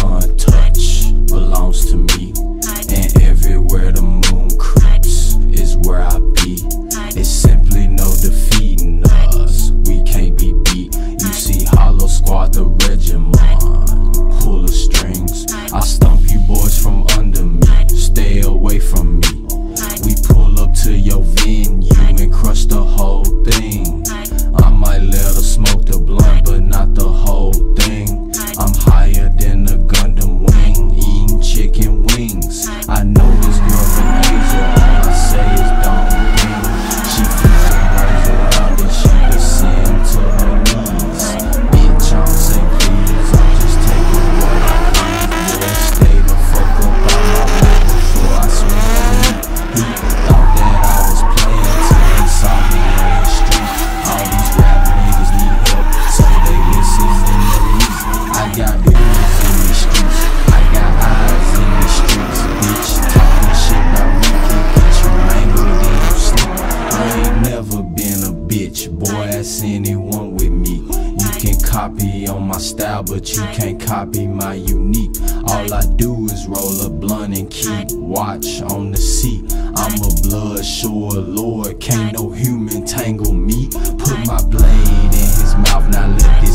fun. anyone with me. You can copy on my style, but you can't copy my unique. All I do is roll a blunt and keep watch on the seat. I'm a blood sure lord, can't no human tangle me. Put my blade in his mouth, now let this.